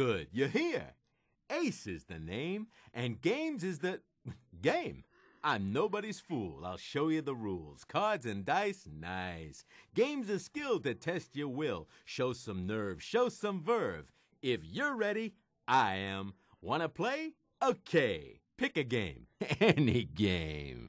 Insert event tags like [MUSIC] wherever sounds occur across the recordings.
Good, you're here. Ace is the name, and games is the [LAUGHS] game. I'm nobody's fool. I'll show you the rules. Cards and dice, nice. Games of skill to test your will. Show some nerve, show some verve. If you're ready, I am. Wanna play? Okay. Pick a game. [LAUGHS] Any game.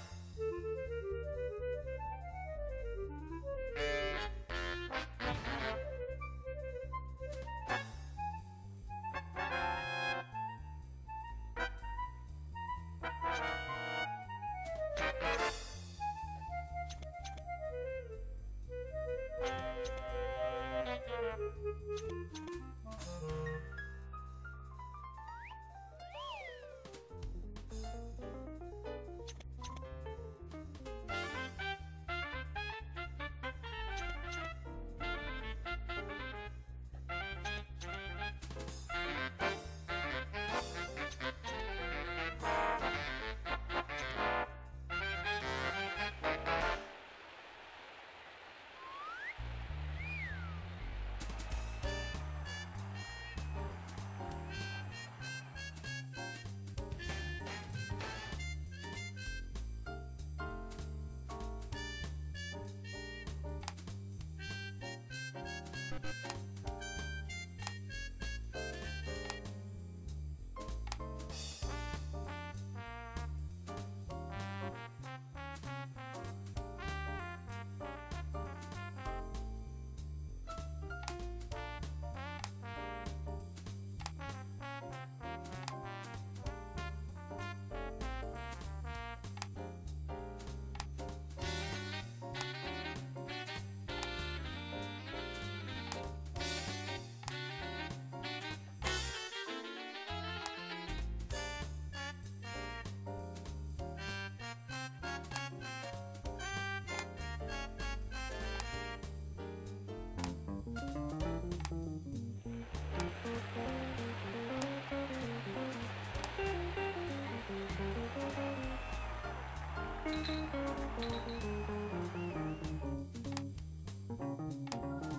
Thank you.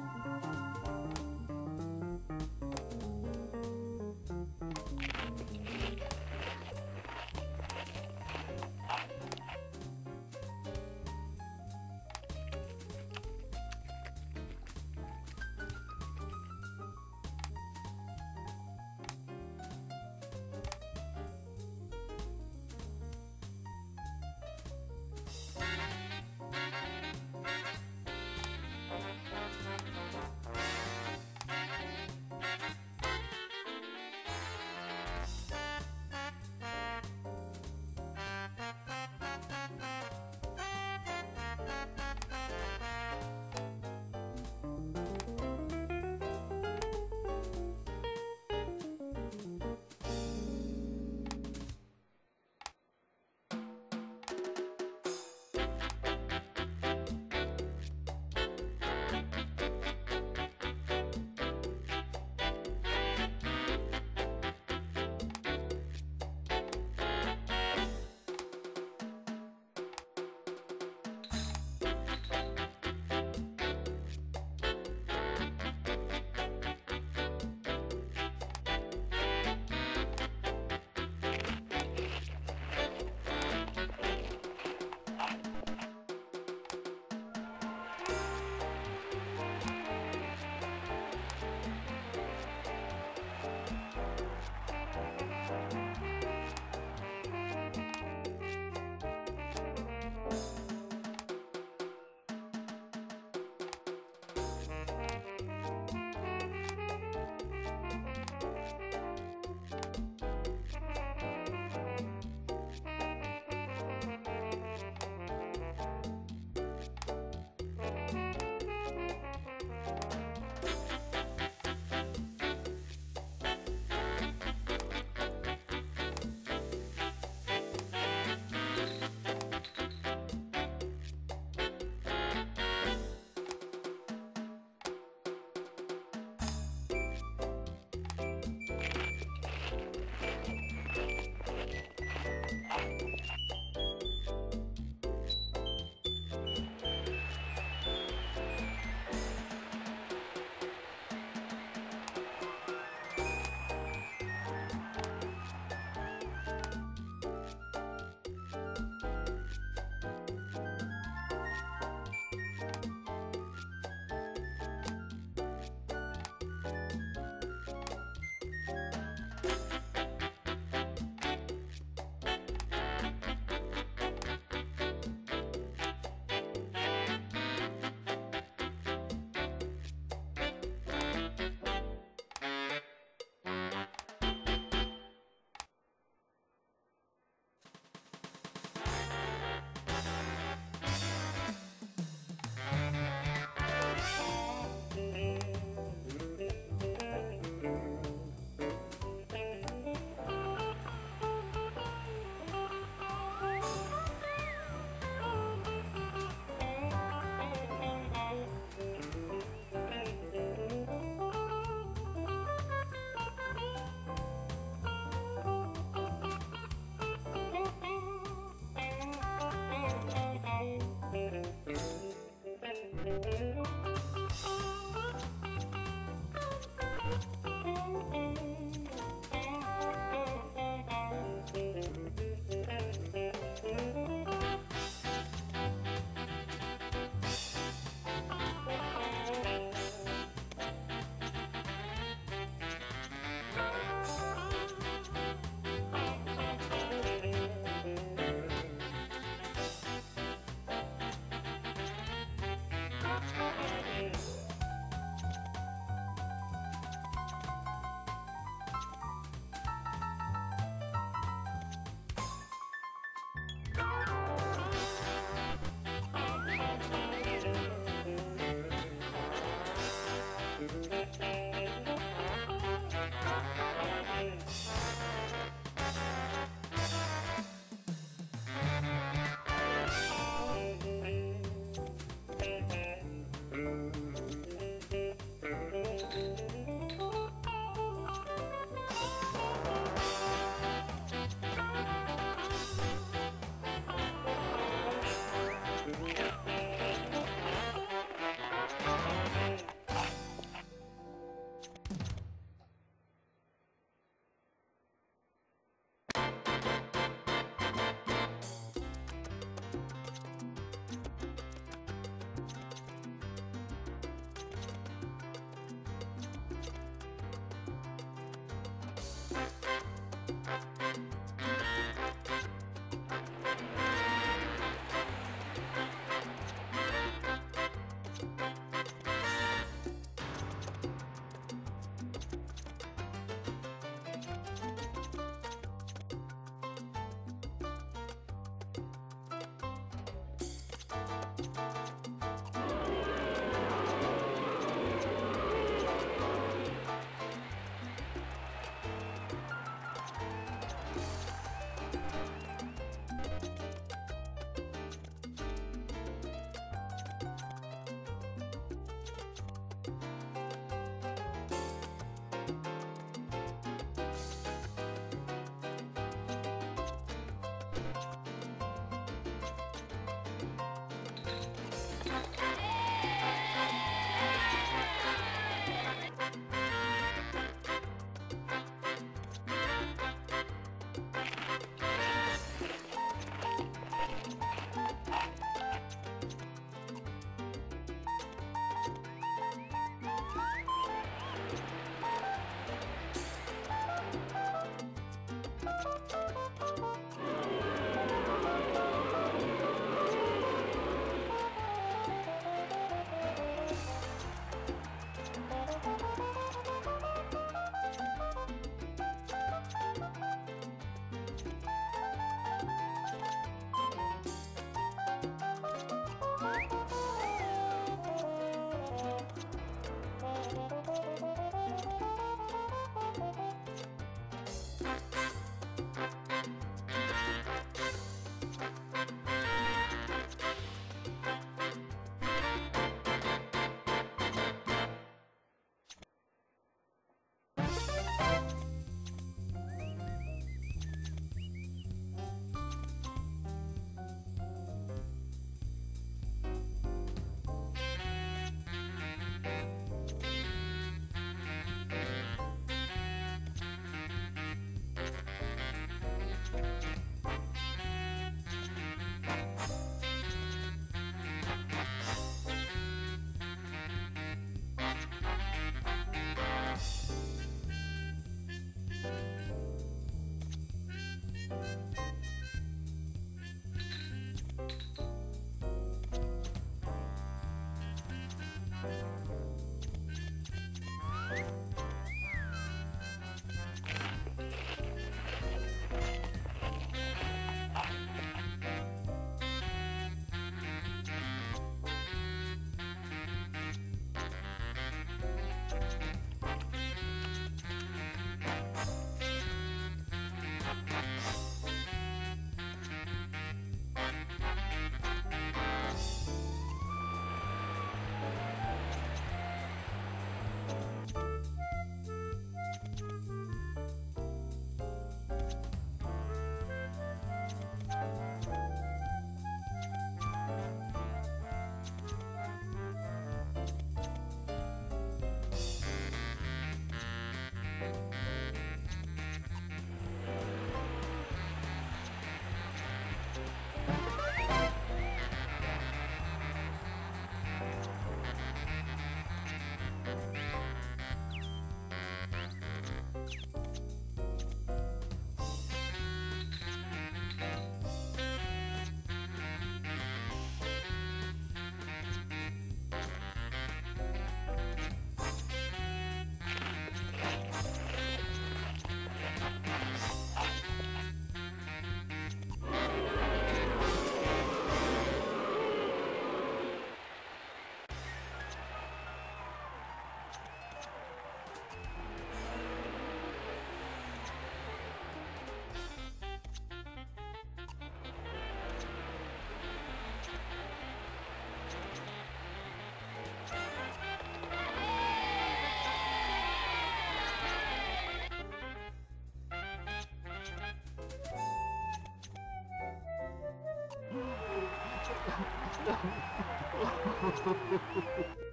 ハハハハ。